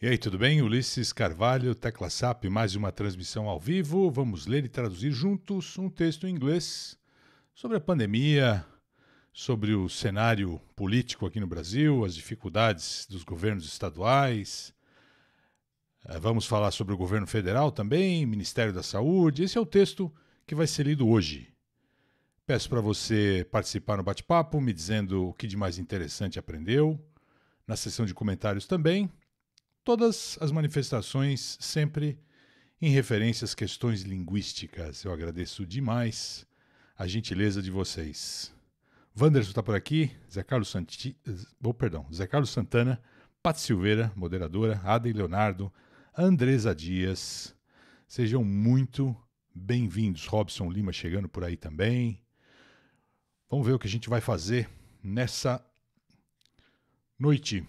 E aí, tudo bem? Ulisses Carvalho, Tecla SAP, mais uma transmissão ao vivo. Vamos ler e traduzir juntos um texto em inglês sobre a pandemia, sobre o cenário político aqui no Brasil, as dificuldades dos governos estaduais. Eh, vamos falar sobre o governo federal também, Ministério da Saúde. Esse é o texto que vai ser lido hoje. Peço para você participar no bate-papo, me dizendo o que de mais interessante aprendeu. Na seção de comentários também todas as manifestações sempre em referência às questões linguísticas. Eu agradeço demais a gentileza de vocês. Wanderson está por aqui, Zé Carlos, Santi... oh, perdão, Zé Carlos Santana, Pati Silveira, moderadora, Ada e Leonardo, Andresa Dias. Sejam muito bem-vindos. Robson Lima chegando por aí também. Vamos ver o que a gente vai fazer nessa noite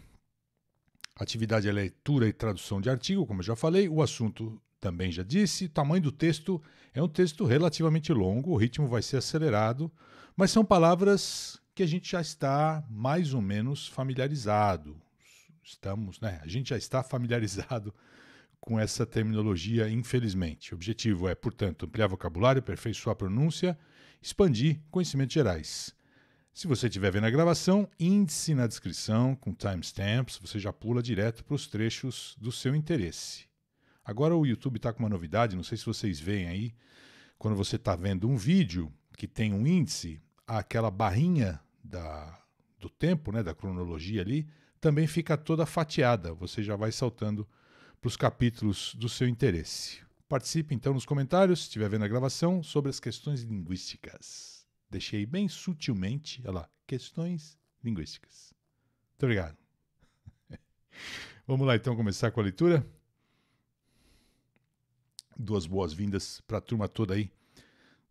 Atividade é leitura e tradução de artigo, como eu já falei. O assunto também já disse. O tamanho do texto é um texto relativamente longo, o ritmo vai ser acelerado, mas são palavras que a gente já está mais ou menos familiarizado. Estamos, né? A gente já está familiarizado com essa terminologia, infelizmente. O objetivo é, portanto, ampliar vocabulário, aperfeiçoar a pronúncia, expandir conhecimentos gerais. Se você estiver vendo a gravação, índice na descrição com timestamps, você já pula direto para os trechos do seu interesse. Agora o YouTube está com uma novidade, não sei se vocês veem aí, quando você está vendo um vídeo que tem um índice, aquela barrinha da, do tempo, né, da cronologia ali, também fica toda fatiada. Você já vai saltando para os capítulos do seu interesse. Participe então nos comentários, se estiver vendo a gravação, sobre as questões linguísticas. Deixei bem sutilmente, olha lá, questões linguísticas. Muito obrigado. Vamos lá então começar com a leitura. Duas boas-vindas para a turma toda aí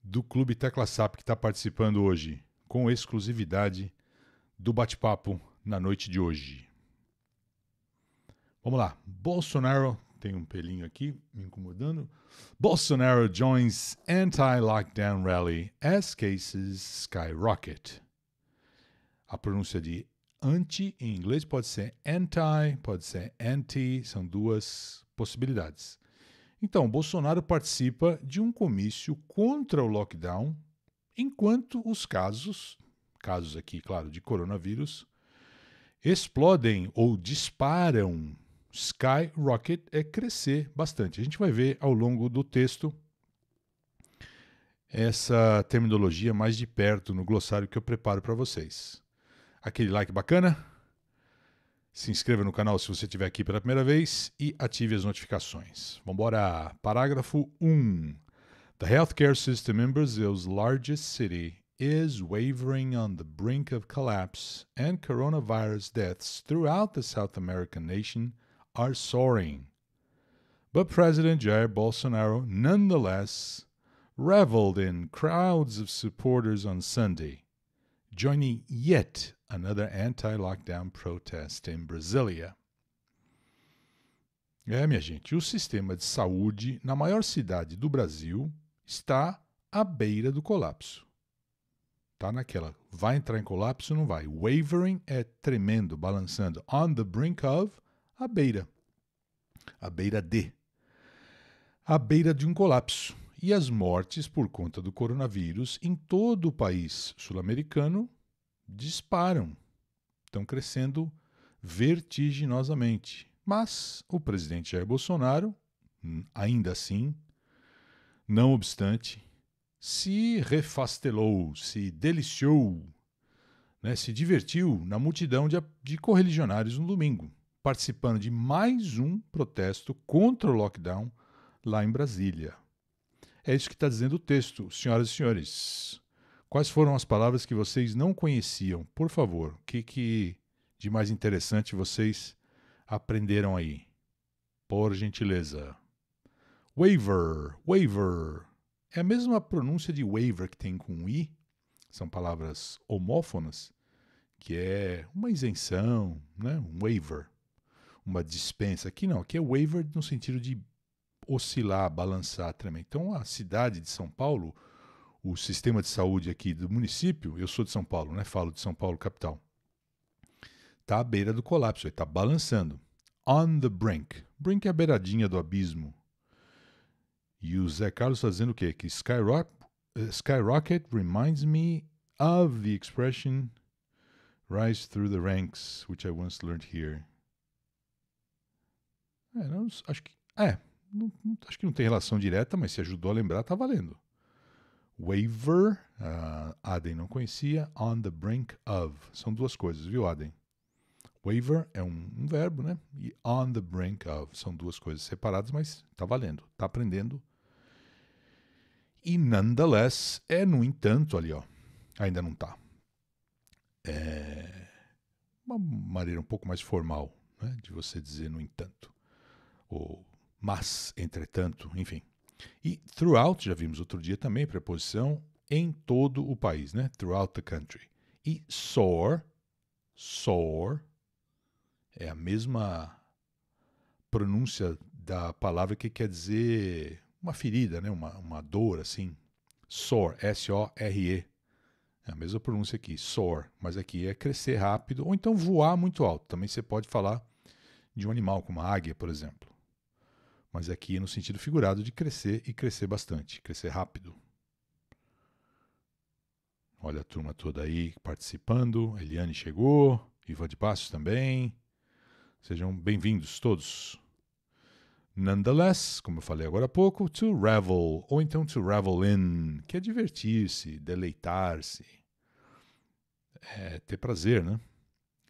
do Clube Tecla SAP que está participando hoje, com exclusividade do bate-papo na noite de hoje. Vamos lá. Bolsonaro tem um pelinho aqui me incomodando. Bolsonaro joins anti-lockdown rally as cases skyrocket. A pronúncia de anti em inglês pode ser anti, pode ser anti, são duas possibilidades. Então, Bolsonaro participa de um comício contra o lockdown, enquanto os casos, casos aqui, claro, de coronavírus, explodem ou disparam skyrocket é crescer bastante. A gente vai ver ao longo do texto essa terminologia mais de perto no glossário que eu preparo para vocês. Aquele like bacana, se inscreva no canal se você estiver aqui pela primeira vez e ative as notificações. Vamos embora. Parágrafo 1. The healthcare system in Brazil's largest city is wavering on the brink of collapse, and coronavirus deaths throughout the South American nation are soaring. But President Jair Bolsonaro nonetheless reveled in crowds of supporters on Sunday, joining yet another anti lockdown protest in Brasilia. É, minha gente, o sistema de saúde na maior cidade do Brasil está à beira do colapso. Tá naquela, vai entrar em colapso ou não vai? Wavering é tremendo, balançando. On the brink of à beira, à beira de, à beira de um colapso. E as mortes por conta do coronavírus em todo o país sul-americano disparam, estão crescendo vertiginosamente. Mas o presidente Jair Bolsonaro, hum, ainda assim, não obstante, se refastelou, se deliciou, né, se divertiu na multidão de, de correligionários no domingo participando de mais um protesto contra o lockdown lá em Brasília. É isso que está dizendo o texto, senhoras e senhores. Quais foram as palavras que vocês não conheciam? Por favor, o que, que de mais interessante vocês aprenderam aí? Por gentileza. Waiver, waiver. É a mesma pronúncia de waiver que tem com i. São palavras homófonas, que é uma isenção, né? um waiver uma dispensa. Aqui não, aqui é waiver no sentido de oscilar, balançar também. Então a cidade de São Paulo, o sistema de saúde aqui do município, eu sou de São Paulo, né? Falo de São Paulo capital. Está à beira do colapso, está balançando. on the brink. Brink é a beiradinha do abismo. E o Zé Carlos está dizendo o quê? Que skyrocket, skyrocket reminds me of the expression rise through the ranks, which I once learned here. É, não, acho que. É, não, acho que não tem relação direta, mas se ajudou a lembrar, tá valendo. Waver, uh, Aden não conhecia. On the brink of. São duas coisas, viu, Aden? Waver é um, um, verbo, né? E on the brink of são duas coisas separadas, mas tá valendo, tá aprendendo. E nonetheless é no entanto ali, ó. Ainda não tá. É uma maneira um pouco mais formal, né, de você dizer no entanto. Ou mas, entretanto, enfim. E throughout, já vimos outro dia também, preposição em todo o país, né? Throughout the country. E sore, sore, é a mesma pronúncia da palavra que quer dizer uma ferida, né? uma, uma dor, assim. Sore, S-O-R-E. É a mesma pronúncia aqui, sore, mas aqui é crescer rápido, ou então voar muito alto. Também você pode falar de um animal, como a águia, por exemplo mas aqui é no sentido figurado de crescer e crescer bastante, crescer rápido. Olha a turma toda aí participando. Eliane chegou, Iva de Passos também. Sejam bem-vindos todos. Nonetheless, como eu falei agora há pouco, to revel, ou então to revel in, que é divertir-se, deleitar-se, é ter prazer, né?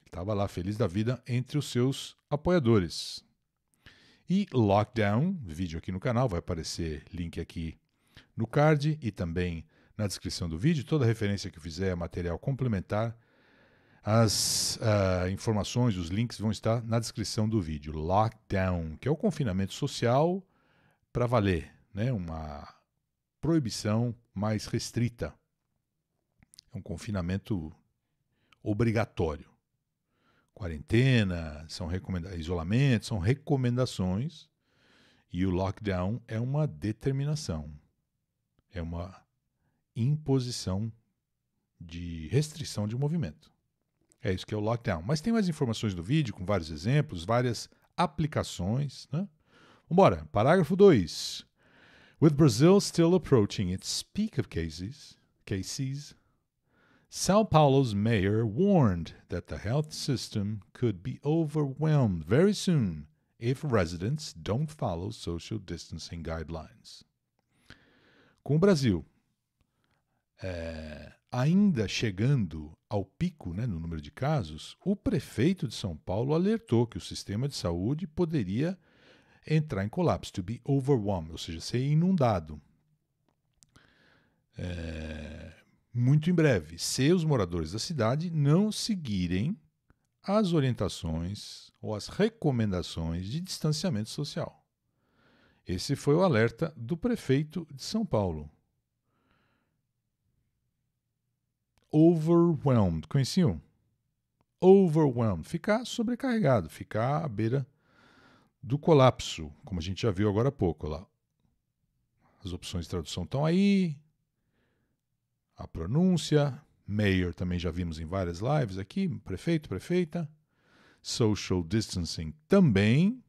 Estava lá feliz da vida entre os seus apoiadores. E Lockdown, vídeo aqui no canal, vai aparecer link aqui no card e também na descrição do vídeo. Toda referência que eu fizer é material complementar. As uh, informações, os links vão estar na descrição do vídeo. Lockdown, que é o confinamento social para valer, né? uma proibição mais restrita. É um confinamento obrigatório quarentena, são recomenda isolamento, são recomendações e o lockdown é uma determinação, é uma imposição de restrição de movimento. É isso que é o lockdown. Mas tem mais informações no vídeo, com vários exemplos, várias aplicações. Né? Vambora, parágrafo 2. With Brazil still approaching its peak of cases, cases Sao Paulo's mayor warned that the health system could be overwhelmed very soon if residents don't follow social distancing guidelines. Com o Brasil é, ainda chegando ao pico né, no número de casos, o prefeito de São Paulo alertou que o sistema de saúde poderia entrar em colapso, to be overwhelmed, ou seja, ser inundado. É, muito em breve, se os moradores da cidade não seguirem as orientações ou as recomendações de distanciamento social. Esse foi o alerta do prefeito de São Paulo. Overwhelmed, conheciam? Overwhelmed, ficar sobrecarregado, ficar à beira do colapso, como a gente já viu agora há pouco lá. As opções de tradução estão aí, a pronúncia. Mayor também já vimos em várias lives aqui, prefeito, prefeita. Social distancing também.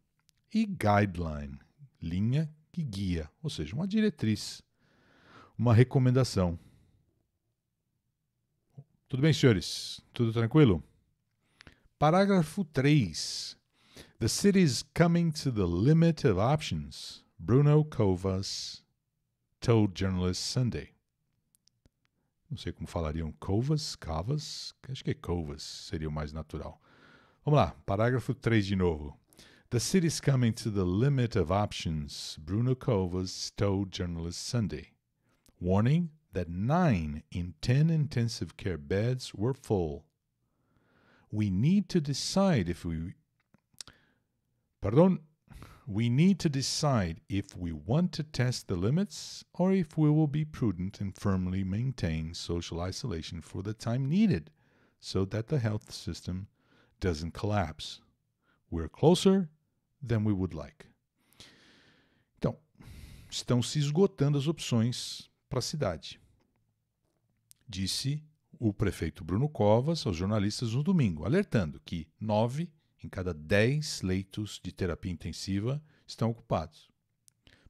E guideline, linha que guia, ou seja, uma diretriz, uma recomendação. Tudo bem, senhores? Tudo tranquilo? Parágrafo 3. The city is coming to the limit of options, Bruno Covas told journalist Sunday. Não sei como falariam covas, cavas. Acho que é covas seria o mais natural. Vamos lá, parágrafo 3 de novo. The city is coming to the limit of options, Bruno Covas told journalist Sunday, warning that 9 in 10 intensive care beds were full. We need to decide if we. Pardon, we need to decide if we want to test the limits or if we will be prudent and firmly maintain social isolation for the time needed so that the health system doesn't collapse. We're closer than we would like. Então, estão se esgotando as opções para a cidade. Disse o prefeito Bruno Covas aos jornalistas no domingo, alertando que 9 em cada 10 leitos de terapia intensiva estão ocupados.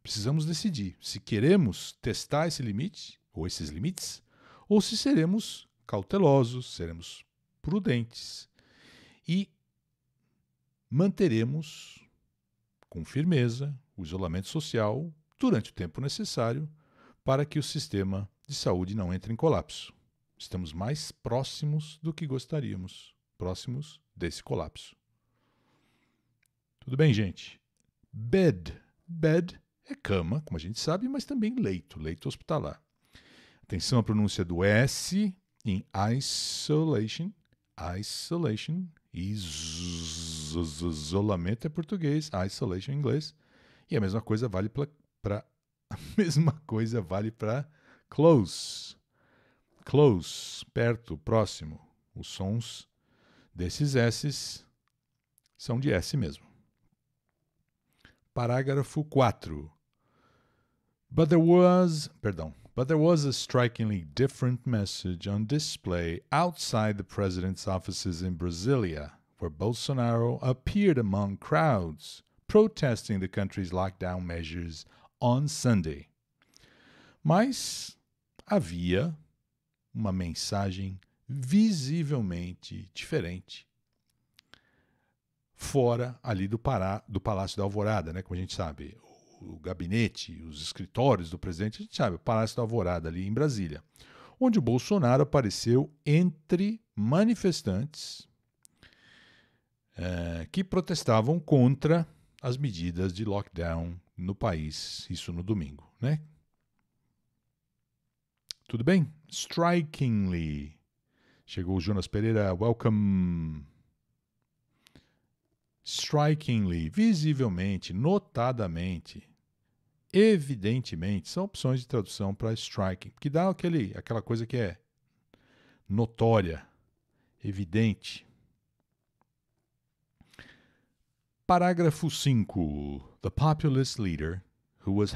Precisamos decidir se queremos testar esse limite, ou esses limites, ou se seremos cautelosos, seremos prudentes e manteremos com firmeza o isolamento social durante o tempo necessário para que o sistema de saúde não entre em colapso. Estamos mais próximos do que gostaríamos, próximos desse colapso. Tudo bem, gente? Bed. Bed é cama, como a gente sabe, mas também leito, leito hospitalar. Atenção à pronúncia do S em isolation, isolation, isolamento é português, isolation é inglês, e a mesma coisa vale para a mesma coisa vale para close. Close, perto, próximo. Os sons desses S's são de S mesmo. Parágrafo 4. But there was, perdão, but there was a strikingly different message on display outside the president's offices in Brasilia, where Bolsonaro appeared among crowds protesting the country's lockdown measures on Sunday. Mas havia uma mensagem visivelmente diferente fora ali do, Pará, do Palácio da Alvorada, né? Como a gente sabe, o, o gabinete, os escritórios do presidente, a gente sabe, o Palácio da Alvorada ali em Brasília, onde o Bolsonaro apareceu entre manifestantes é, que protestavam contra as medidas de lockdown no país, isso no domingo, né? Tudo bem? Strikingly. Chegou o Jonas Pereira, welcome strikingly, visivelmente, notadamente, evidentemente, são opções de tradução para striking, que dá aquele, aquela coisa que é notória, evidente. Parágrafo 5. The populist leader who was.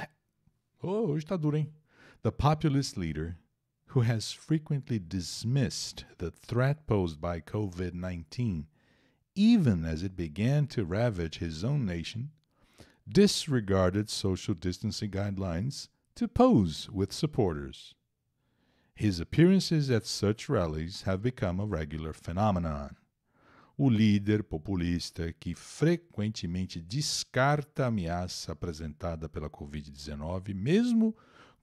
Oh, hoje está duro, hein? The populist leader who has frequently dismissed the threat posed by COVID 19 even as it began to ravage his own nation, disregarded social distancing guidelines to pose with supporters. His appearances at such rallies have become a regular phenomenon. O líder populista que frequentemente descarta a ameaça apresentada pela Covid-19, mesmo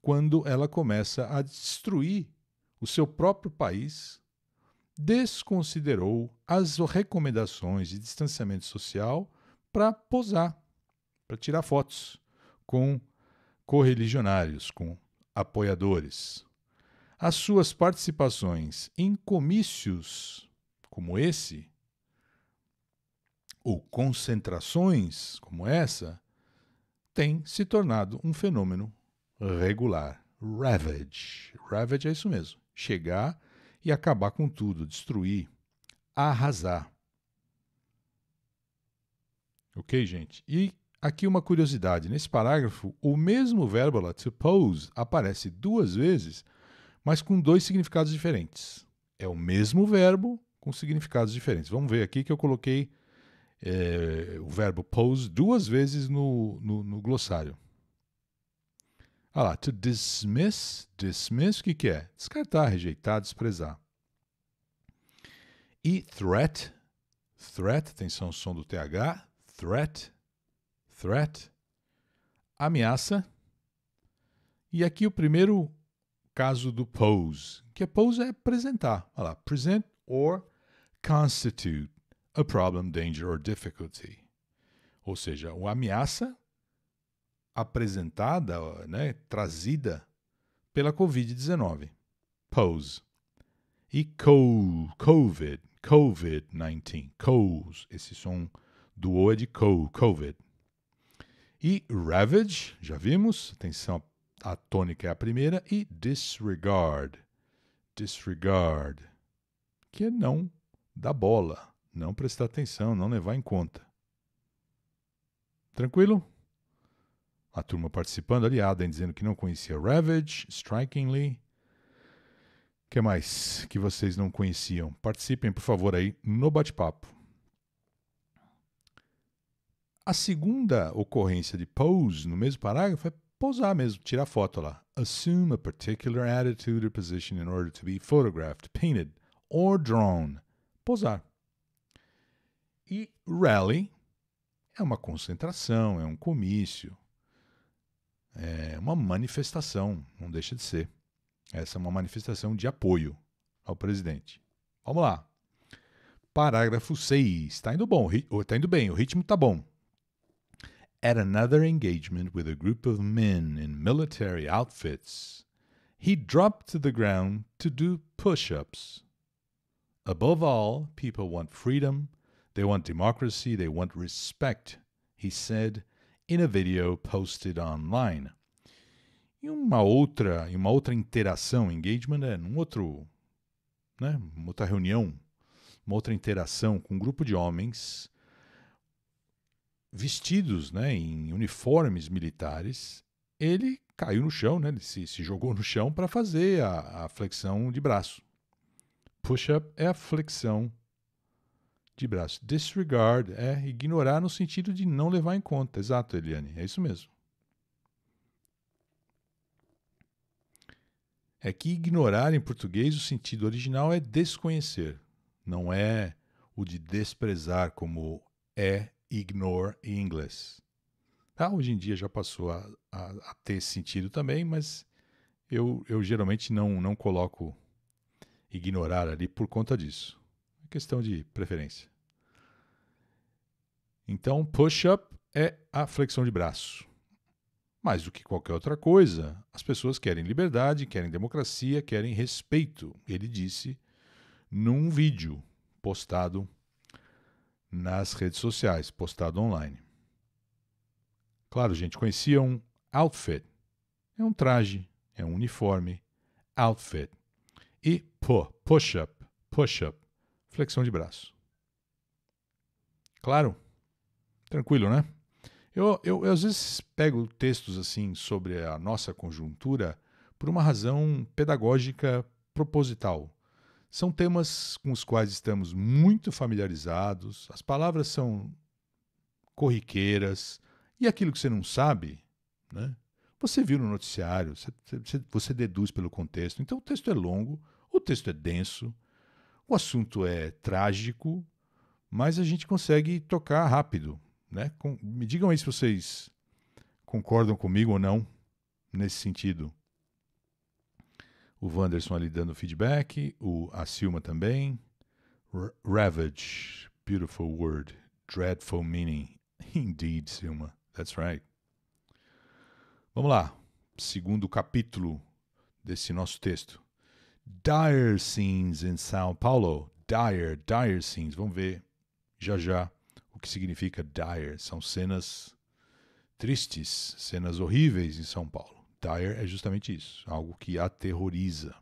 quando ela começa a destruir o seu próprio país desconsiderou as recomendações de distanciamento social para posar, para tirar fotos com correligionários, com apoiadores. As suas participações em comícios como esse, ou concentrações como essa, têm se tornado um fenômeno regular. Ravage. Ravage é isso mesmo. Chegar e acabar com tudo, destruir, arrasar. Ok, gente? E aqui uma curiosidade: nesse parágrafo, o mesmo verbo lá, to pose, aparece duas vezes, mas com dois significados diferentes. É o mesmo verbo com significados diferentes. Vamos ver aqui que eu coloquei é, o verbo pose duas vezes no, no, no glossário. Ah lá, to dismiss, dismiss o que, que é? Descartar, rejeitar, desprezar. E threat, threat, atenção, som do TH, threat, threat, ameaça. E aqui o primeiro caso do pose, que é pose é apresentar. Olha lá, present or constitute a problem, danger or difficulty. Ou seja, uma ameaça apresentada, né, trazida pela Covid-19. Pose. E co, COVID, COVID-19. COS, esse som do O é de co, COVID. E ravage, já vimos, atenção, a tônica é a primeira. E disregard, disregard, que é não dar bola, não prestar atenção, não levar em conta. Tranquilo? A turma participando ali, Aden dizendo que não conhecia Ravage, Strikingly. O que mais que vocês não conheciam? Participem, por favor, aí no bate-papo. A segunda ocorrência de pose no mesmo parágrafo é posar mesmo, tirar foto lá. Assume a particular attitude or position in order to be photographed, painted or drawn. Posar. E rally é uma concentração, é um comício, é uma manifestação, não deixa de ser. Essa é uma manifestação de apoio ao presidente. Vamos lá. Parágrafo 6. Está indo bom, está indo bem, o ritmo está bom. At another engagement with a group of men in military outfits, he dropped to the ground to do push ups. Above all, people want freedom, they want democracy, they want respect, he said in a video posted online. E uma outra, uma outra interação, engagement é um outro, né, uma outra reunião, uma outra interação com um grupo de homens vestidos, né, em uniformes militares. Ele caiu no chão, né, ele se, se jogou no chão para fazer a, a flexão de braço. Push-up é a flexão de braço. Disregard é ignorar no sentido de não levar em conta. Exato, Eliane, é isso mesmo. é que ignorar em português o sentido original é desconhecer, não é o de desprezar, como é ignore em inglês. Ah, hoje em dia já passou a, a, a ter esse sentido também, mas eu, eu geralmente não, não coloco ignorar ali por conta disso. É questão de preferência. Então, push-up é a flexão de braço. Mais do que qualquer outra coisa, as pessoas querem liberdade, querem democracia, querem respeito, ele disse num vídeo postado nas redes sociais, postado online. Claro, gente, conhecia um outfit. É um traje, é um uniforme, outfit. E pu, push-up, push-up, flexão de braço. Claro, tranquilo, né? Eu, eu, eu, às vezes pego textos assim sobre a nossa conjuntura por uma razão pedagógica proposital. São temas com os quais estamos muito familiarizados, as palavras são corriqueiras, e aquilo que você não sabe, né? Você viu no noticiário, você, você, você deduz pelo contexto. Então o texto é longo, o texto é denso, o assunto é trágico, mas a gente consegue tocar rápido, né? Com, me digam aí se vocês concordam comigo ou não nesse sentido. O Wanderson ali dando feedback, o, a Silma também. R ravage, beautiful word, dreadful meaning. Indeed, Silma, that's right. Vamos lá, segundo capítulo desse nosso texto. Dire scenes in São Paulo. Dire, dire scenes. Vamos ver já já que significa dire. São cenas tristes, cenas horríveis em São Paulo. Dire é justamente isso, algo que aterroriza.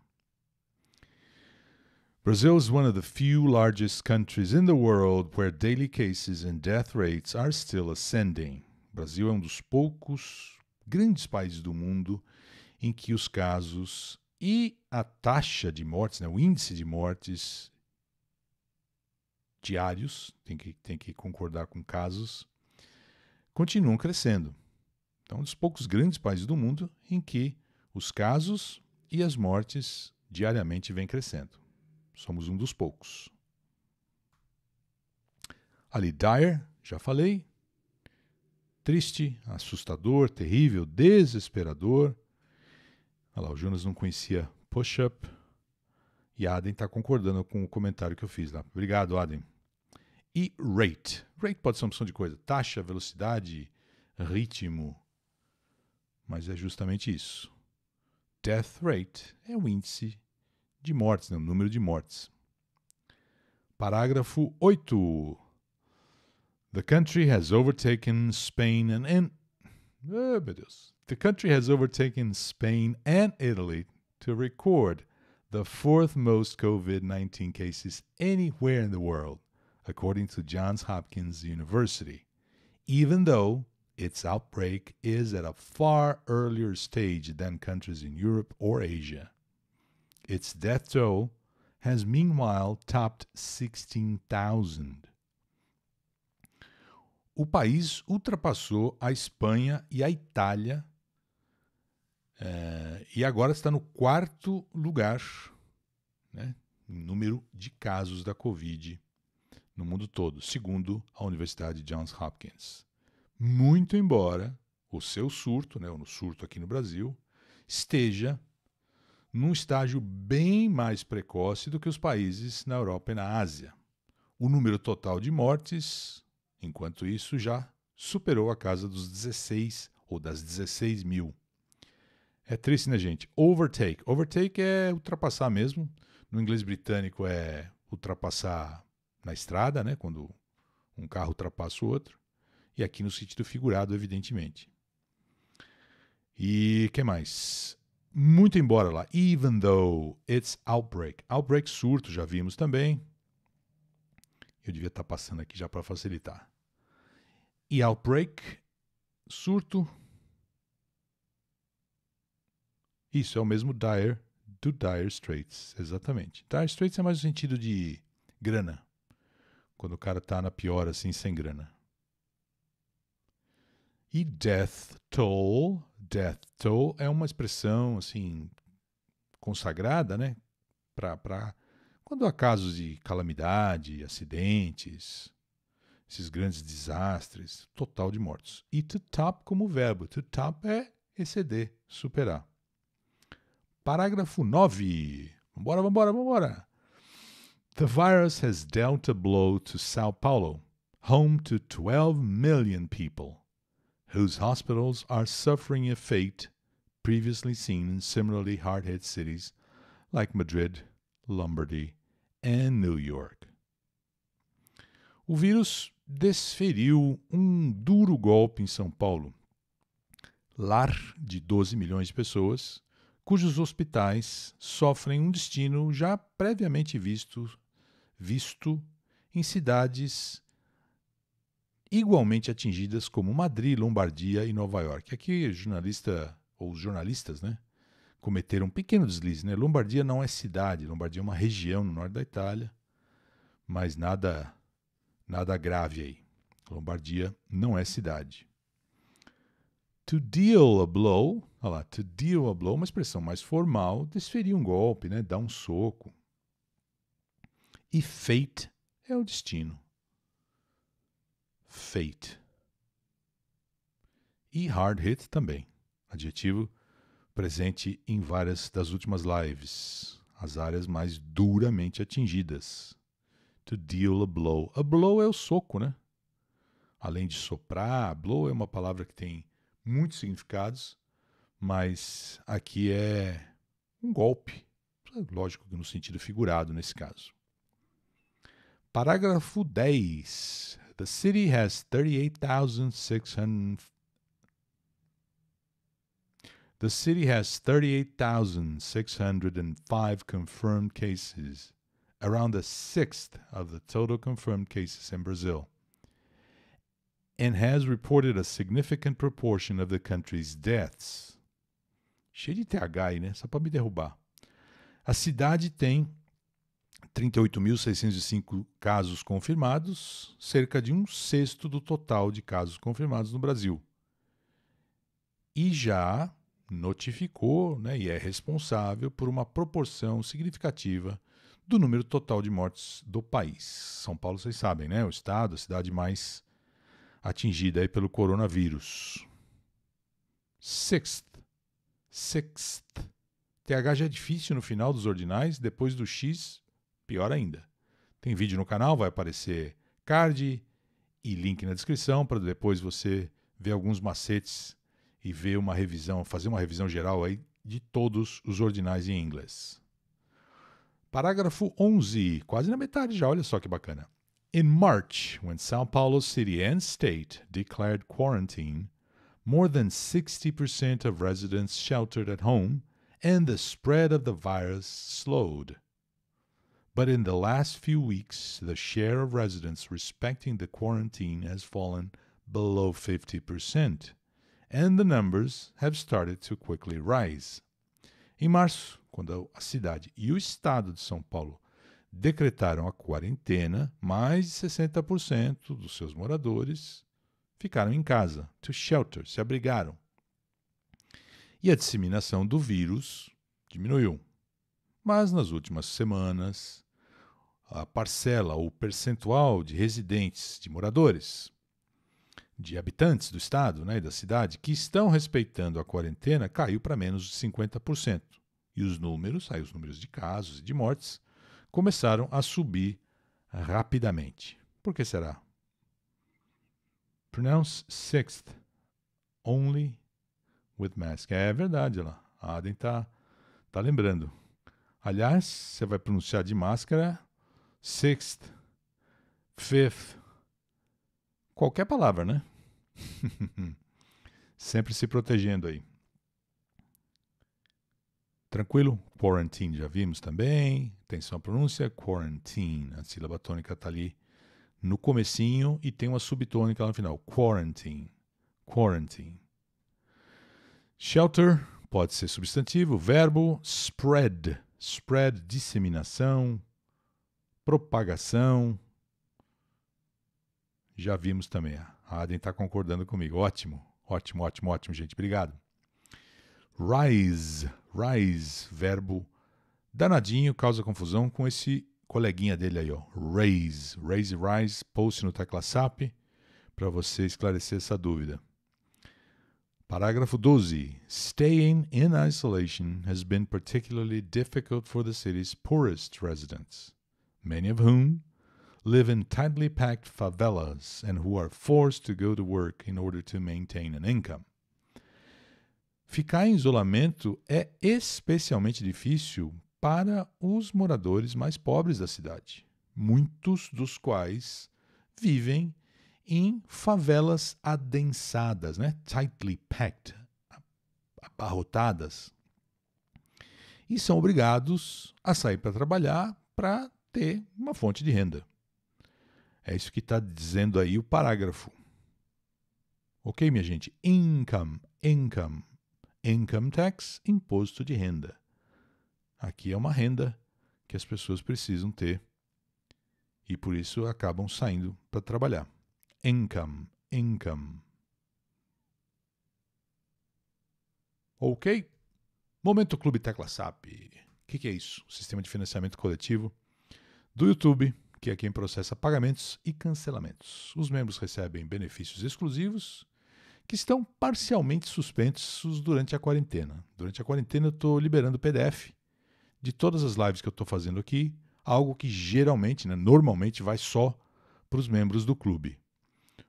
Brazil is one of the few largest countries in the world where daily cases and death rates are still ascending. Brasil é um dos poucos grandes países do mundo em que os casos e a taxa de mortes, né, o índice de mortes diários, tem que, tem que concordar com casos, continuam crescendo. Então, um dos poucos grandes países do mundo em que os casos e as mortes diariamente vêm crescendo. Somos um dos poucos. Ali, dire, já falei. Triste, assustador, terrível, desesperador. Olha lá, o Jonas não conhecia push-up. E Aden está concordando com o comentário que eu fiz lá. Obrigado, Aden. E rate. Rate pode ser uma opção de coisa. Taxa, velocidade, ritmo. Mas é justamente isso. Death rate é o índice de mortes, né? o número de mortes. Parágrafo 8. The country has overtaken Spain and, and oh, meu Deus. The country has overtaken Spain and Italy to record the fourth most COVID 19 cases anywhere in the world, according to Johns Hopkins University, even though its outbreak is at a far earlier stage than countries in Europe or Asia. Its death toll has meanwhile topped 16,000. o país ultrapassou a Espanha e a Itália é, e agora está no quarto lugar né, em número de casos da Covid no mundo todo, segundo a Universidade Johns Hopkins. Muito embora o seu surto, né, o surto aqui no Brasil, esteja num estágio bem mais precoce do que os países na Europa e na Ásia. O número total de mortes, enquanto isso, já superou a casa dos 16 ou das 16 mil. É triste, né, gente? Overtake. Overtake é ultrapassar mesmo. No inglês britânico é ultrapassar na estrada, né? Quando um carro ultrapassa o outro. E aqui no sentido figurado, evidentemente. E que mais? Muito embora lá, even though it's outbreak. Outbreak surto, já vimos também. Eu devia estar tá passando aqui já para facilitar. E outbreak, surto. Isso é o mesmo dire do Dire Straits, exatamente. Dire Straits é mais no sentido de grana. Quando o cara tá na pior assim, sem grana. E death toll, death toll é uma expressão assim consagrada, né, para quando há casos de calamidade, acidentes, esses grandes desastres, total de mortos. E to top como verbo, to top é exceder, superar. Parágrafo 9. Vambora, vambora, vambora. The virus has dealt a blow to Sao Paulo, home to 12 million people whose hospitals are suffering a fate previously seen in similarly hard hit cities like Madrid, Lombardy, and New York. O vírus desferiu um duro golpe em São Paulo, lar de 12 milhões de pessoas, cujos hospitais sofrem um destino já previamente visto, visto em cidades igualmente atingidas como Madrid, Lombardia e Nova York. Aqui, jornalista ou os jornalistas, né, cometeram um pequeno deslize, né? Lombardia não é cidade, Lombardia é uma região no norte da Itália, mas nada nada grave aí. Lombardia não é cidade. To deal a blow, olha lá, to deal a blow, uma expressão mais formal, desferir um golpe, né? Dar um soco. E fate é o destino fate. E hard hit também, adjetivo presente em várias das últimas lives, as áreas mais duramente atingidas. To deal a blow. A blow é o soco, né? Além de soprar, blow é uma palavra que tem muitos significados, mas aqui é um golpe. Lógico que no sentido figurado nesse caso. Parágrafo 10. The city has 38,600 The city has 38,605 confirmed cases, around a sixth of the total confirmed cases in Brazil, and has reported a significant proportion of the country's deaths. Cheio de TH aí, né? Só para me derrubar. A cidade tem 38.605 casos confirmados, cerca de um sexto do total de casos confirmados no Brasil. E já notificou né, e é responsável por uma proporção significativa do número total de mortes do país. São Paulo, vocês sabem, né? O estado, a cidade mais atingida aí pelo coronavírus. Sixth. Sixth. TH já é difícil no final dos ordinais, depois do X Pior ainda. Tem vídeo no canal, vai aparecer card e link na descrição para depois você ver alguns macetes e ver uma revisão, fazer uma revisão geral aí de todos os ordinais em inglês. Parágrafo 11, quase na metade já, olha só que bacana. In March, when Sao Paulo city and state declared quarantine, more than 60% of residents sheltered at home and the spread of the virus slowed. But in the last few weeks, the share of residents respecting the quarantine has fallen below 50%, and the numbers have started to quickly rise. Em março, quando a cidade e o estado de São Paulo decretaram a quarentena, mais de 60% dos seus moradores ficaram em casa, to shelter, se abrigaram. E a disseminação do vírus diminuiu. Mas nas últimas semanas, a parcela ou percentual de residentes, de moradores, de habitantes do estado né, e da cidade que estão respeitando a quarentena caiu para menos de 50%. E os números, aí os números de casos e de mortes, começaram a subir rapidamente. Por que será? Pronounce sixth only with mask. É verdade, lá. Aden tá, tá lembrando. Aliás, você vai pronunciar de máscara sixth, fifth, qualquer palavra, né? Sempre se protegendo aí. Tranquilo? Quarantine já vimos também. Atenção à pronúncia. Quarantine. A sílaba tônica está ali no comecinho e tem uma subtônica lá no final. Quarantine. Quarantine. Shelter pode ser substantivo. Verbo spread. Spread, disseminação, propagação. Já vimos também. A Aden está concordando comigo. Ótimo, ótimo, ótimo, ótimo, gente. Obrigado. Rise, rise, verbo danadinho, causa confusão com esse coleguinha dele aí, ó. Raise, raise, rise, post no tecla SAP para você esclarecer essa dúvida. Parágrafo 12. Staying in isolation has been particularly difficult for the city's poorest residents, many of whom live in tightly packed favelas and who are forced to go to work in order to maintain an income. Ficar em isolamento é especialmente difícil para os moradores mais pobres da cidade, muitos dos quais vivem em favelas adensadas, né? tightly packed, abarrotadas, e são obrigados a sair para trabalhar para ter uma fonte de renda. É isso que está dizendo aí o parágrafo. Ok, minha gente? Income, income. Income tax, imposto de renda. Aqui é uma renda que as pessoas precisam ter e por isso acabam saindo para trabalhar. Income, income. Ok? Momento Clube Tecla SAP. O que, que é isso? Sistema de financiamento coletivo do YouTube que é quem processa pagamentos e cancelamentos. Os membros recebem benefícios exclusivos que estão parcialmente suspensos durante a quarentena. Durante a quarentena eu estou liberando PDF de todas as lives que eu estou fazendo aqui, algo que geralmente, né, normalmente, vai só para os membros do clube.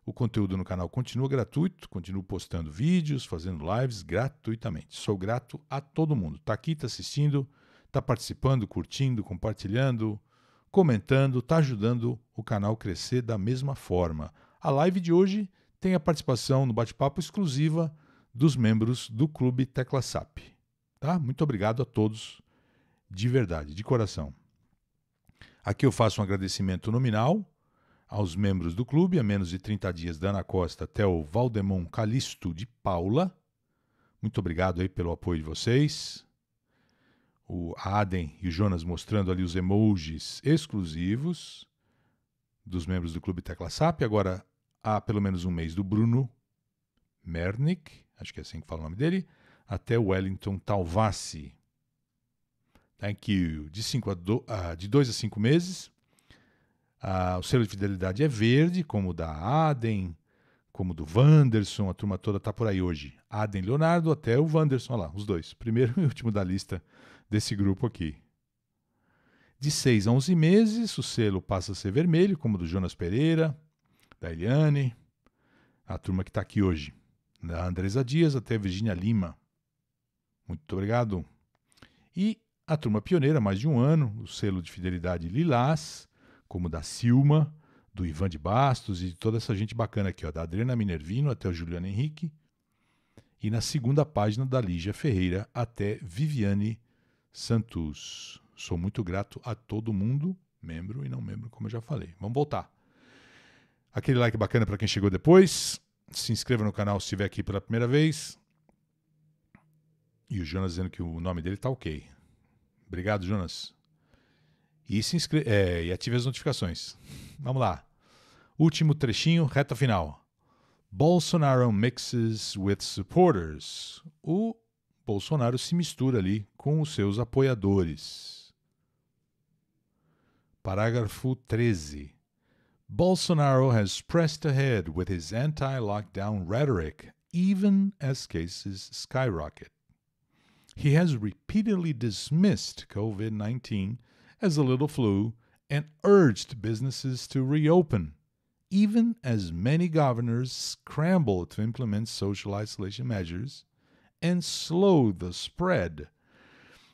O conteúdo no canal continua gratuito, continuo postando vídeos, fazendo lives gratuitamente. Sou grato a todo mundo. Está aqui, está assistindo, está participando, curtindo, compartilhando, comentando, está ajudando o canal crescer da mesma forma. A live de hoje tem a participação no bate-papo exclusiva dos membros do Clube Tecla SAP. Tá? Muito obrigado a todos, de verdade, de coração. Aqui eu faço um agradecimento nominal aos membros do clube, há menos de 30 dias, da Ana Costa até o Valdemon Calisto de Paula. Muito obrigado aí pelo apoio de vocês o Aden e o Jonas mostrando ali os emojis exclusivos dos membros do Clube Tecla SAP. Agora há pelo menos um mês do Bruno Mernick, acho que é assim que fala o nome dele, até o Wellington Talvassi. Thank you. De, cinco a do, uh, de dois a cinco meses. O selo de fidelidade é verde, como o da Aden, como o do Wanderson, a turma toda está por aí hoje. Aden Leonardo até o Wanderson, olha lá, os dois. Primeiro e último da lista desse grupo aqui. De 6 a 11 meses, o selo passa a ser vermelho, como do Jonas Pereira, da Eliane, a turma que está aqui hoje, da Andresa Dias até Virginia Lima. Muito obrigado. E a turma pioneira, mais de um ano, o selo de fidelidade Lilás, como da Silma, do Ivan de Bastos e de toda essa gente bacana aqui, ó, da Adriana Minervino até o Juliano Henrique. E na segunda página da Lígia Ferreira até Viviane Santos. Sou muito grato a todo mundo, membro e não membro, como eu já falei. Vamos voltar. Aquele like bacana para quem chegou depois. Se inscreva no canal se estiver aqui pela primeira vez. E o Jonas dizendo que o nome dele tá ok. Obrigado, Jonas. E, se inscre é, e ative as notificações. Vamos lá. Último trechinho, reta final. Bolsonaro mixes with supporters. O Bolsonaro se mistura ali com os seus apoiadores. Parágrafo 13. Bolsonaro has pressed ahead with his anti lockdown rhetoric, even as cases skyrocket. He has repeatedly dismissed COVID 19 as a little flu and urged businesses to reopen, even as many governors scramble to implement social isolation measures and slow the spread.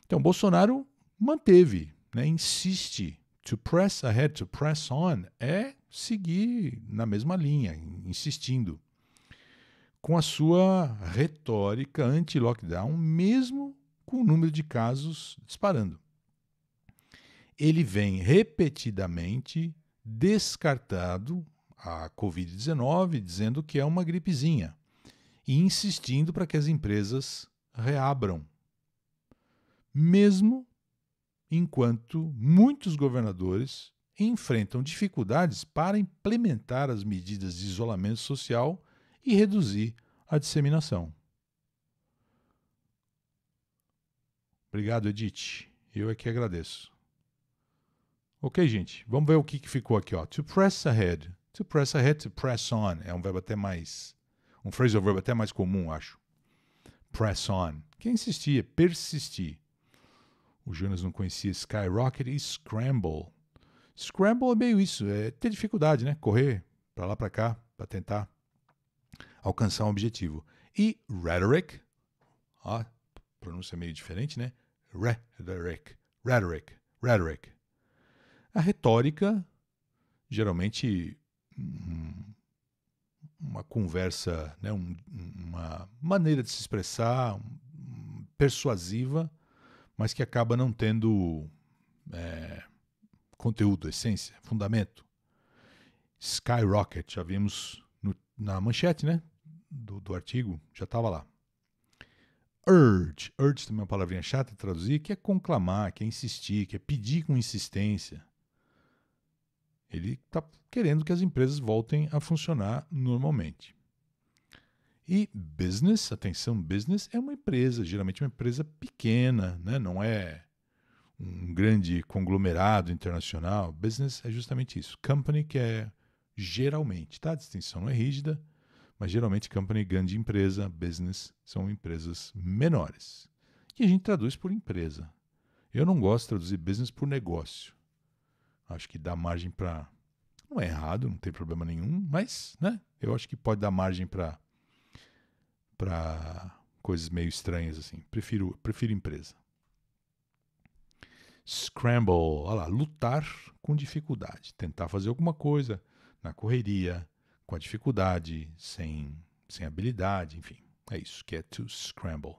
Então, Bolsonaro manteve, né, insiste. To press ahead, to press on, é seguir na mesma linha, insistindo. Com a sua retórica anti-lockdown, mesmo com o número de casos disparando. Ele vem repetidamente descartado a Covid-19, dizendo que é uma gripezinha e insistindo para que as empresas reabram. Mesmo enquanto muitos governadores enfrentam dificuldades para implementar as medidas de isolamento social e reduzir a disseminação. Obrigado, Edith. Eu é que agradeço. Ok, gente, vamos ver o que, que ficou aqui. Ó. To press ahead. To press ahead, to press on. É um verbo até mais um phrasal verb até mais comum, acho. Press on. Quem insistia, persistir. O Jonas não conhecia skyrocket e scramble. Scramble é meio isso, é ter dificuldade, né? Correr para lá para cá para tentar alcançar um objetivo. E rhetoric, ó, pronúncia meio diferente, né? Rhetoric, rhetoric, rhetoric. A retórica, geralmente hum, uma conversa, né, um, uma maneira de se expressar persuasiva, mas que acaba não tendo é, conteúdo, essência, fundamento. Skyrocket, já vimos no, na manchete né, do, do artigo, já estava lá. Urge, urge também é uma palavrinha chata de traduzir, que é conclamar, que é insistir, que é pedir com insistência. Ele está querendo que as empresas voltem a funcionar normalmente. E business, atenção, business é uma empresa, geralmente uma empresa pequena, né? não é um grande conglomerado internacional. Business é justamente isso. Company que é geralmente, tá? A distinção não é rígida, mas geralmente company, grande empresa, business são empresas menores. Que a gente traduz por empresa. Eu não gosto de traduzir business por negócio. Acho que dá margem para. Não é errado, não tem problema nenhum, mas né, eu acho que pode dar margem para para coisas meio estranhas assim. Prefiro, prefiro empresa. Scramble, olha lá, lutar com dificuldade, tentar fazer alguma coisa na correria, com a dificuldade, sem, sem habilidade, enfim. É isso que é to scramble.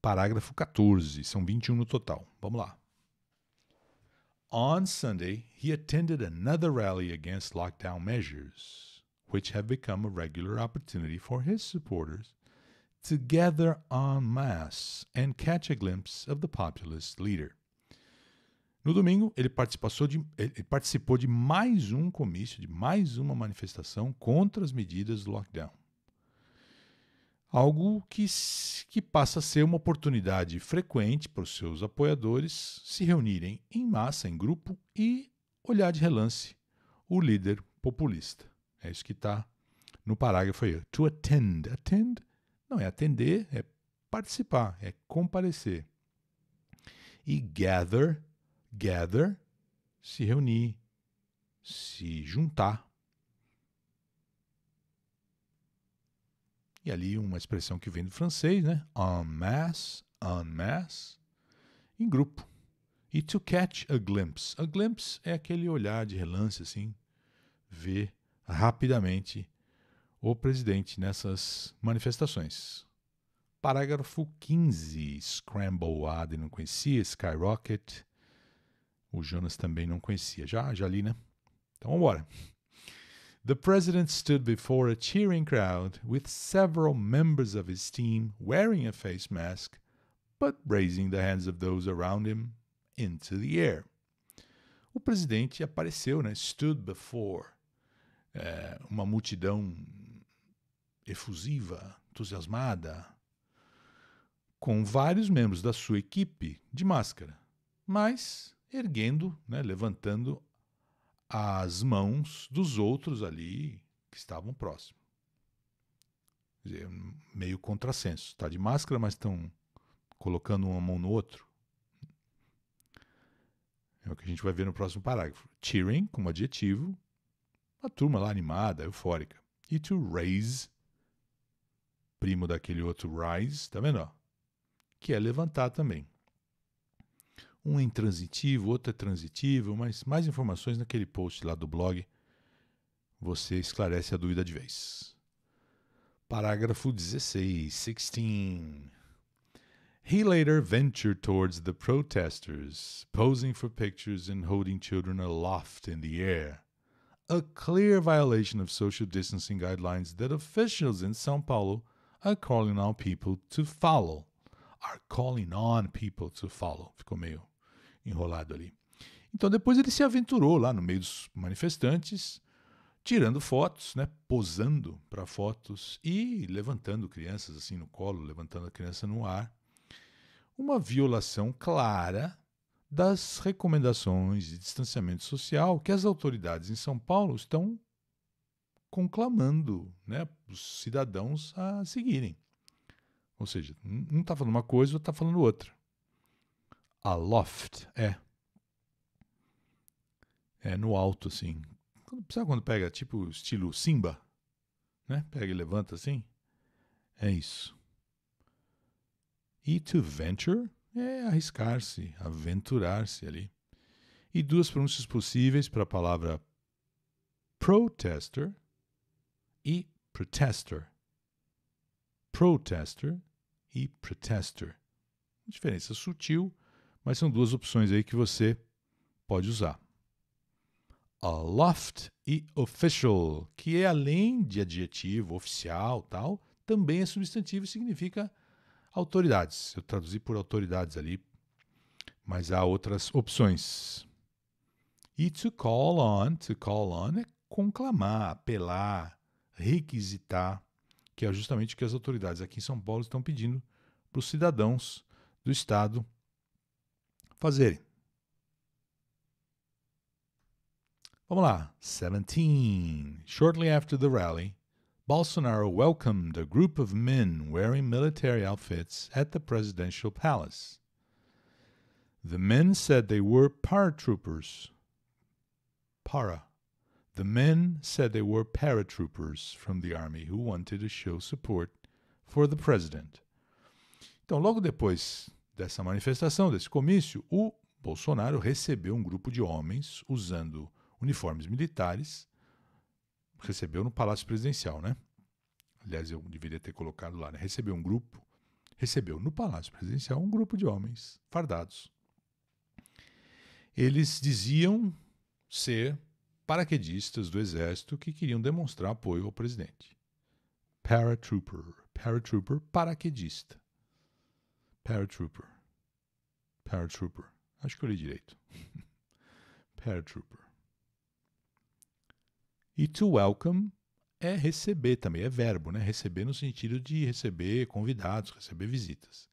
Parágrafo 14, são 21 no total. Vamos lá. On Sunday, he attended another rally against lockdown measures, which have become a regular opportunity for his supporters to gather en masse and catch a glimpse of the populist leader. No domingo, ele participou, de, ele participou de mais um comício, de mais uma manifestação contra as medidas do lockdown algo que, que passa a ser uma oportunidade frequente para os seus apoiadores se reunirem em massa, em grupo e olhar de relance o líder populista. É isso que está no parágrafo aí. To attend. Attend não é atender, é participar, é comparecer. E gather, gather, se reunir, se juntar E ali uma expressão que vem do francês, né? En masse, en masse, em grupo. E to catch a glimpse. A glimpse é aquele olhar de relance, assim, ver rapidamente o presidente nessas manifestações. Parágrafo 15. Scramble, Aden não conhecia. Skyrocket. O Jonas também não conhecia. Já, já li, né? Então vamos embora. The president stood before a cheering crowd with several members of his team wearing a face mask, but raising the hands of those around him into the air. O presidente apareceu, né? Stood before é, uma multidão efusiva, entusiasmada, com vários membros da sua equipe de máscara, mas erguendo, né, levantando as mãos dos outros ali que estavam próximos. Dizer, meio contrassenso. Está de máscara, mas estão colocando uma mão no outro. É o que a gente vai ver no próximo parágrafo. Cheering, como adjetivo, a turma lá animada, eufórica. E to raise, primo daquele outro rise, tá vendo? Que é levantar também. Um é intransitivo, outro é transitivo, mas mais informações naquele post lá do blog. Você esclarece a dúvida de vez. Parágrafo 16, 16. He later ventured towards the protesters, posing for pictures and holding children aloft in the air. A clear violation of social distancing guidelines that officials in São Paulo are calling on people to follow. Are calling on people to follow. Ficou meio enrolado ali. Então depois ele se aventurou lá no meio dos manifestantes, tirando fotos, né, posando para fotos e levantando crianças assim no colo, levantando a criança no ar uma violação clara das recomendações de distanciamento social que as autoridades em São Paulo estão conclamando né, os cidadãos a seguirem. Ou seja, um está falando uma coisa, outro está falando outra. Aloft é. É no alto, assim. Sabe quando pega, tipo, estilo Simba? Né? Pega e levanta assim? É isso. E to venture é arriscar-se, aventurar-se ali. E duas pronúncias possíveis para a palavra protester e protester. Protester e protester. Diferença sutil, mas são duas opções aí que você pode usar. Aloft e official, que é além de adjetivo, oficial, tal, também é substantivo e significa autoridades. Eu traduzi por autoridades ali, mas há outras opções. E to call on, to call on é conclamar, apelar, requisitar, que é justamente o que as autoridades aqui em São Paulo estão pedindo para os cidadãos do estado fazerem. Vamos lá. 17. Shortly after the rally, Bolsonaro welcomed a group of men wearing military outfits at the presidential palace. The men said they were paratroopers. Para. The men said they were paratroopers from the army who wanted to show support for the president. Então, logo depois dessa manifestação, desse comício, o Bolsonaro recebeu um grupo de homens usando uniformes militares recebeu no Palácio Presidencial, né? Aliás, eu deveria ter colocado lá, né? Recebeu um grupo, recebeu no Palácio Presidencial um grupo de homens fardados. Eles diziam ser paraquedistas do exército que queriam demonstrar apoio ao presidente. Paratrooper, paratrooper, paraquedista. Paratrooper. Paratrooper. Acho que eu li direito. paratrooper. E to welcome é receber também, é verbo, né? Receber no sentido de receber convidados, receber visitas.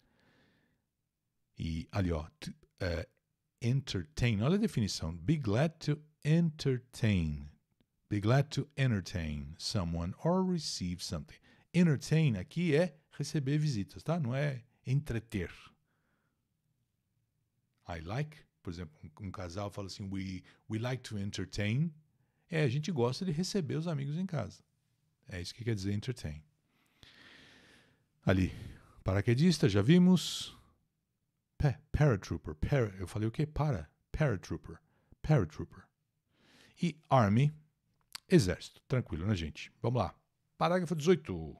E ali, ó, to, uh, entertain, olha a definição. Be glad to entertain. Be glad to entertain someone or receive something. Entertain aqui é receber visitas, tá? Não é entreter. I like, por exemplo, um, um casal fala assim, we, we like to entertain é, a gente gosta de receber os amigos em casa. É isso que quer dizer entertain. Ali, paraquedista, já vimos. Pa paratrooper, para, eu falei o que? Para, paratrooper, paratrooper. E army, exército. Tranquilo, né, gente? Vamos lá. Parágrafo 18.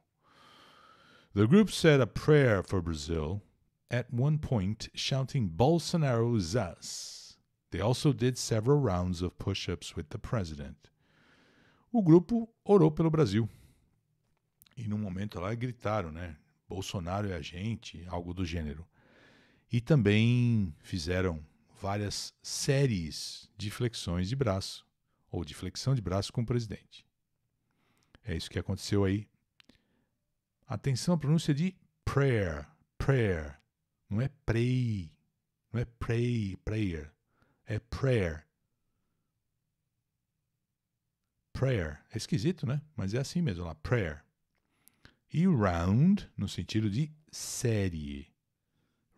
The group said a prayer for Brazil, at one point shouting Bolsonaro Zaz. They also did several rounds of push-ups with the president. O grupo orou pelo Brasil. E num momento lá gritaram, né? Bolsonaro é a gente, algo do gênero. E também fizeram várias séries de flexões de braço, ou de flexão de braço com o presidente. É isso que aconteceu aí Atenção à pronúncia de prayer, prayer. Não é pray, não é pray, prayer. É prayer. Prayer. É esquisito, né? Mas é assim mesmo lá, prayer. E round, no sentido de série.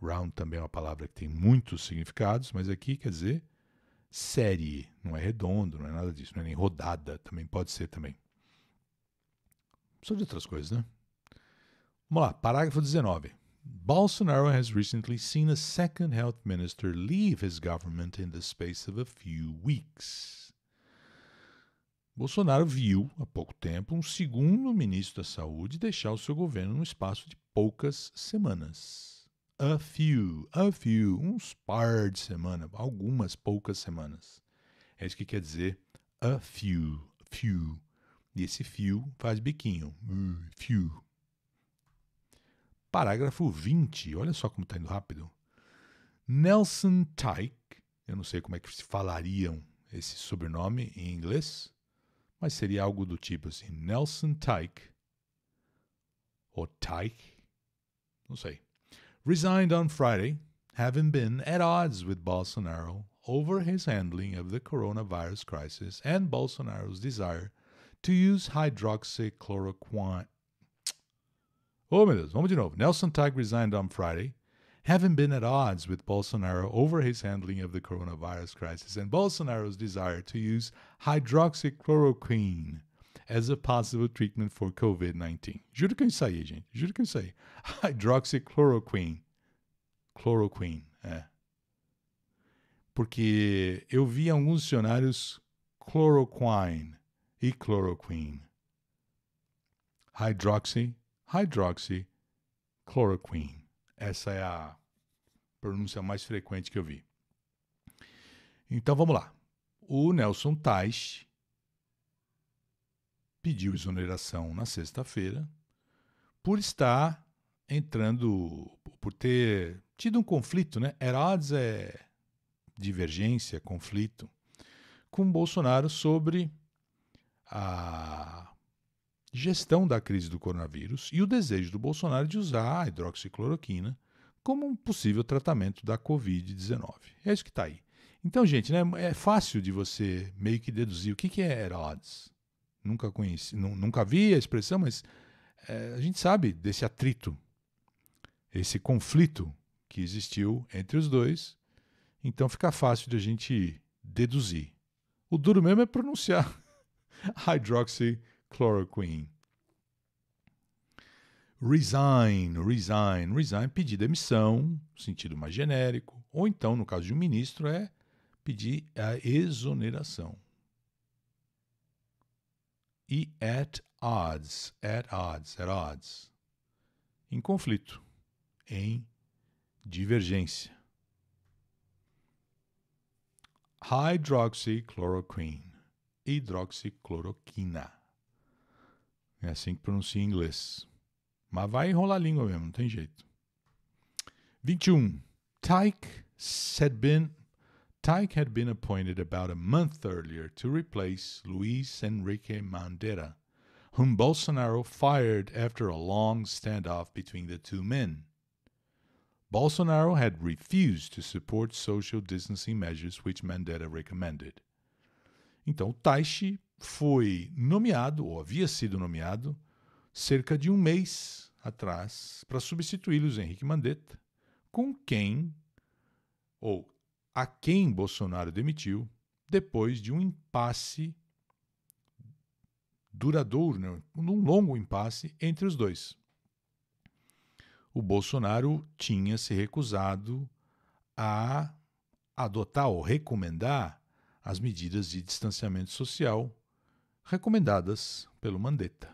Round também é uma palavra que tem muitos significados, mas aqui quer dizer série. Não é redondo, não é nada disso. Não é nem rodada, também pode ser também. Só de outras coisas, né? Vamos lá, parágrafo 19. Bolsonaro has recently seen a second health minister leave his government in the space of a few weeks. Bolsonaro viu, há pouco tempo, um segundo ministro da Saúde deixar o seu governo no espaço de poucas semanas. A few, a few, uns par de semanas, algumas poucas semanas. É isso que quer dizer a few, few. E esse few faz biquinho. Uh, few. Parágrafo 20, olha só como está indo rápido. Nelson Tyke, eu não sei como é que se falariam esse sobrenome em inglês, mas seria algo do tipo assim: Nelson Tyke, ou Tyke, não sei, resigned on Friday, having been at odds with Bolsonaro over his handling of the coronavirus crisis and Bolsonaro's desire to use hydroxychloroquine. Oh, meu Deus, vamos de novo. Nelson Tyke resigned on Friday, having been at odds with Bolsonaro over his handling of the coronavirus crisis and Bolsonaro's desire to use hydroxychloroquine as a possible treatment for COVID-19. Juro que eu ensaiei, gente. Juro que eu. Hydroxychloroquine. Chloroquine, é. Porque eu vi alguns dicionários chloroquine e chloroquine. Hydroxy, hydroxychloroquine. Essa é a pronúncia mais frequente que eu vi. Então vamos lá. O Nelson Teich pediu exoneração na sexta-feira por estar entrando, por ter tido um conflito, né? Herodes é divergência, conflito, com Bolsonaro sobre a gestão da crise do coronavírus e o desejo do Bolsonaro de usar a hidroxicloroquina como um possível tratamento da Covid-19. É isso que está aí. Então, gente, né, é fácil de você meio que deduzir o que, que é Herodes. Nunca conheci, nunca vi a expressão, mas é, a gente sabe desse atrito, esse conflito que existiu entre os dois. Então fica fácil de a gente deduzir. O duro mesmo é pronunciar hydroxychloroquine. Resign, resign, resign, pedir demissão, sentido mais genérico, ou então, no caso de um ministro, é pedir a exoneração. E at odds, at odds, at odds. Em conflito, em divergência. Hydroxychloroquine hidroxicloroquina. É assim que pronuncia em inglês. Mas vai enrolar a língua mesmo, não tem jeito. 21. Tyke had been Tyke had been appointed about a month earlier to replace Luis Enrique Mandetta, whom Bolsonaro fired after a long standoff between the two men. Bolsonaro had refused to support social distancing measures which Mandetta recommended. Então, Taishi foi nomeado, ou havia sido nomeado, cerca de um mês atrás, para substituir Luiz Henrique Mandetta, com quem, ou a quem Bolsonaro demitiu, depois de um impasse duradouro, né? um longo impasse entre os dois. O Bolsonaro tinha se recusado a adotar ou recomendar as medidas de distanciamento social recomendadas pelo Mandetta.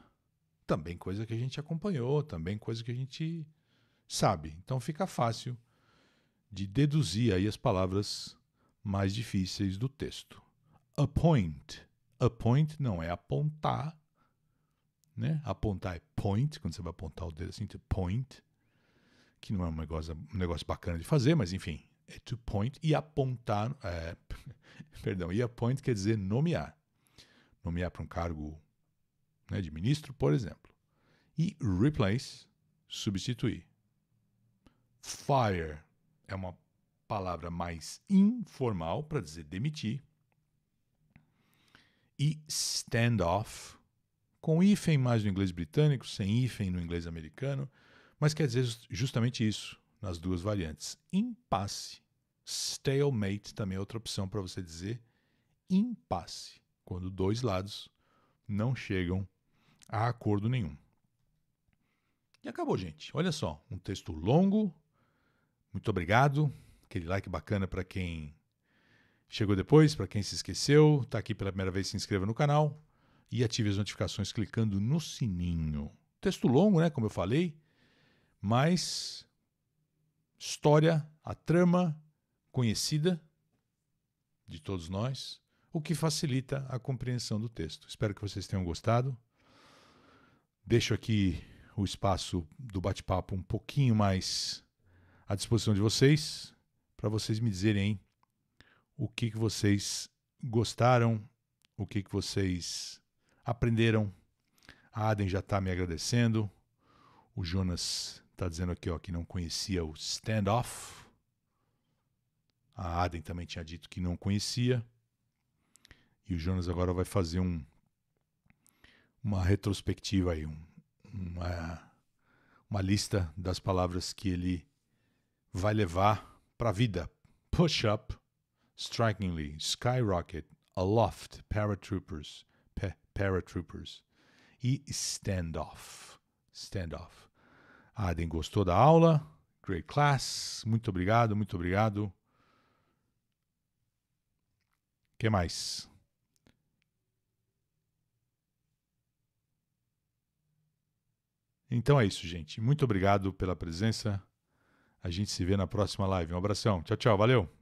Também coisa que a gente acompanhou, também coisa que a gente sabe. Então fica fácil de deduzir aí as palavras mais difíceis do texto. Appoint. Appoint não é apontar, né? Apontar é point, quando você vai apontar o dedo assim, point, que não é um negócio, um negócio bacana de fazer, mas enfim, é to point e apontar, é, perdão, e appoint quer dizer nomear. Nomear para um cargo né, de ministro, por exemplo. E replace, substituir. Fire é uma palavra mais informal para dizer demitir. E standoff, com hífen mais no inglês britânico, sem hífen no inglês americano, mas quer dizer justamente isso nas duas variantes. Impasse. Stalemate também é outra opção para você dizer impasse, quando dois lados não chegam a acordo nenhum. E acabou, gente. Olha só, um texto longo. Muito obrigado. Aquele like bacana para quem chegou depois, para quem se esqueceu, está aqui pela primeira vez, se inscreva no canal e ative as notificações clicando no sininho. Texto longo, né, como eu falei, mas história, a trama conhecida de todos nós, o que facilita a compreensão do texto. Espero que vocês tenham gostado. Deixo aqui o espaço do bate-papo um pouquinho mais à disposição de vocês, para vocês me dizerem o que, que vocês gostaram, o que, que vocês aprenderam. A Aden já está me agradecendo. O Jonas está dizendo aqui ó, que não conhecia o standoff. A Aden também tinha dito que não conhecia. E o Jonas agora vai fazer um, uma retrospectiva aí, um, uma, uma lista das palavras que ele vai levar para a vida. Push up, strikingly, skyrocket, aloft, paratroopers, pa paratroopers e standoff. Standoff. Aden gostou da aula? Great class. Muito obrigado, muito obrigado. Que mais? Então é isso, gente. Muito obrigado pela presença. A gente se vê na próxima live. Um abração. Tchau, tchau. Valeu.